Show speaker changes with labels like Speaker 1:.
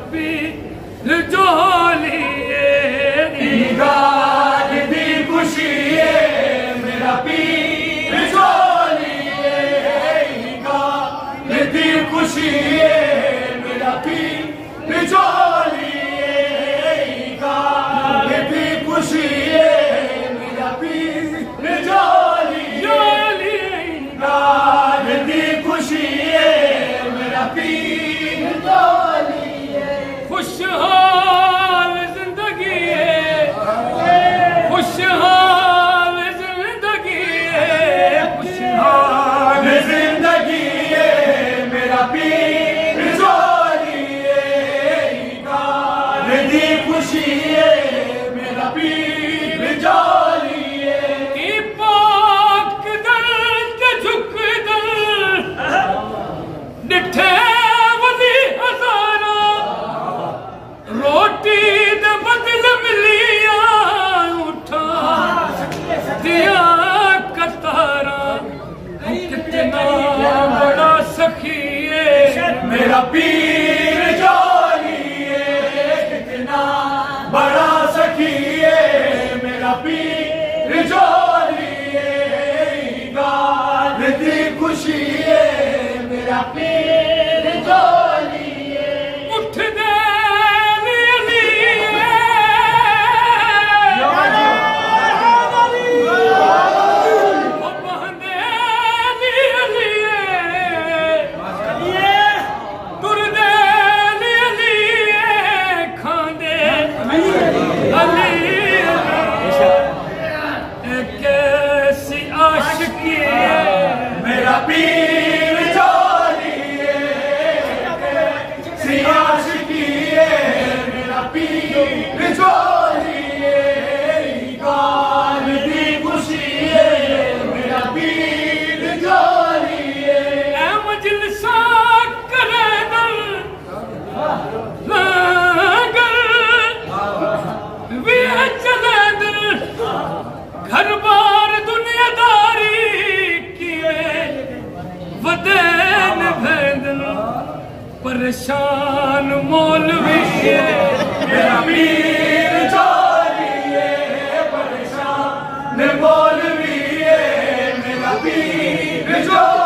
Speaker 1: ربي لجولي
Speaker 2: دیدار دی خوشی میرا پیر جولی دیدار دی خوشی میرا پیر جولی دیدار دی خوشی میرا پیر جولی
Speaker 1: جولی دیدار
Speaker 2: دی خوشی میرا پیر Joe! rejoice.
Speaker 1: परेशान मोल मेरी
Speaker 2: जो परेशान